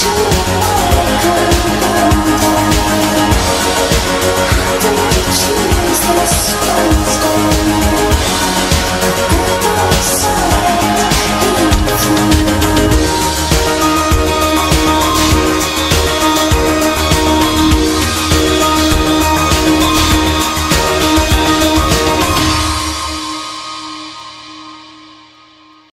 you.